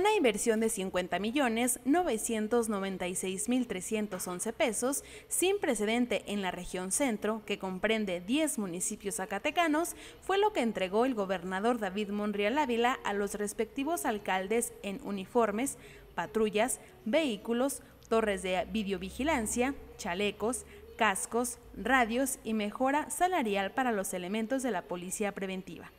una inversión de 50 millones 996 mil 311 pesos, sin precedente en la región centro, que comprende 10 municipios zacatecanos, fue lo que entregó el gobernador David Monreal Ávila a los respectivos alcaldes en uniformes, patrullas, vehículos, torres de videovigilancia, chalecos, cascos, radios y mejora salarial para los elementos de la policía preventiva.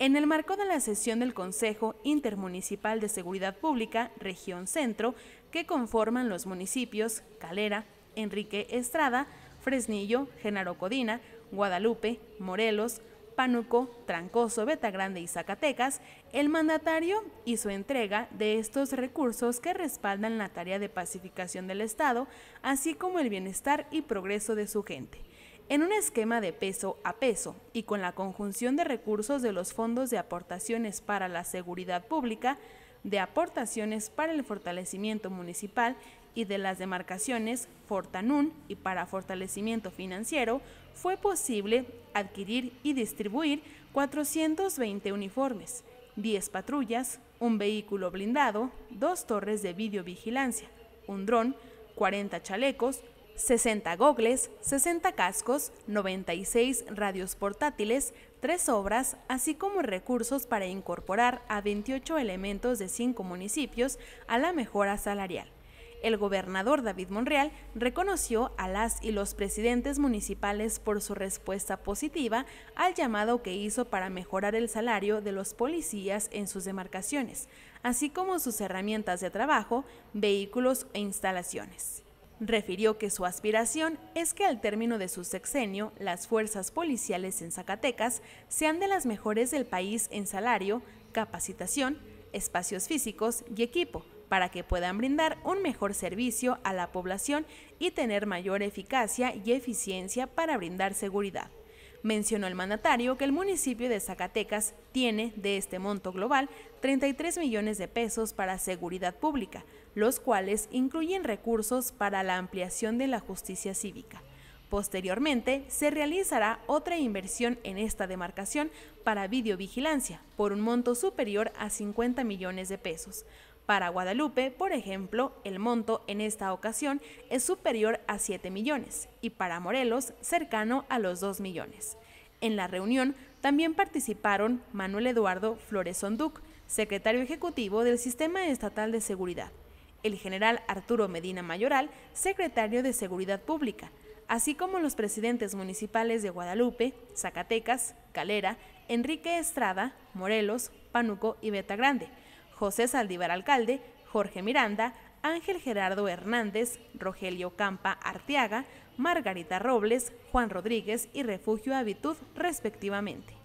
En el marco de la sesión del Consejo Intermunicipal de Seguridad Pública, Región Centro, que conforman los municipios Calera, Enrique Estrada, Fresnillo, Genaro Codina, Guadalupe, Morelos, Pánuco, Trancoso, Grande y Zacatecas, el mandatario hizo entrega de estos recursos que respaldan la tarea de pacificación del Estado, así como el bienestar y progreso de su gente. En un esquema de peso a peso y con la conjunción de recursos de los fondos de aportaciones para la seguridad pública, de aportaciones para el fortalecimiento municipal y de las demarcaciones Fortanún y para fortalecimiento financiero, fue posible adquirir y distribuir 420 uniformes, 10 patrullas, un vehículo blindado, dos torres de videovigilancia, un dron, 40 chalecos, 60 gogles, 60 cascos, 96 radios portátiles, 3 obras, así como recursos para incorporar a 28 elementos de 5 municipios a la mejora salarial. El gobernador David Monreal reconoció a las y los presidentes municipales por su respuesta positiva al llamado que hizo para mejorar el salario de los policías en sus demarcaciones, así como sus herramientas de trabajo, vehículos e instalaciones. Refirió que su aspiración es que al término de su sexenio las fuerzas policiales en Zacatecas sean de las mejores del país en salario, capacitación, espacios físicos y equipo, para que puedan brindar un mejor servicio a la población y tener mayor eficacia y eficiencia para brindar seguridad. Mencionó el mandatario que el municipio de Zacatecas tiene de este monto global 33 millones de pesos para seguridad pública, los cuales incluyen recursos para la ampliación de la justicia cívica. Posteriormente, se realizará otra inversión en esta demarcación para videovigilancia por un monto superior a 50 millones de pesos. Para Guadalupe, por ejemplo, el monto en esta ocasión es superior a 7 millones y para Morelos cercano a los 2 millones. En la reunión también participaron Manuel Eduardo Flores Onduc, secretario ejecutivo del Sistema Estatal de Seguridad, el general Arturo Medina Mayoral, secretario de Seguridad Pública, así como los presidentes municipales de Guadalupe, Zacatecas, Calera, Enrique Estrada, Morelos, Pánuco y Beta Grande, José Saldívar Alcalde, Jorge Miranda, Ángel Gerardo Hernández, Rogelio Campa Arteaga, Margarita Robles, Juan Rodríguez y Refugio Habitud, respectivamente.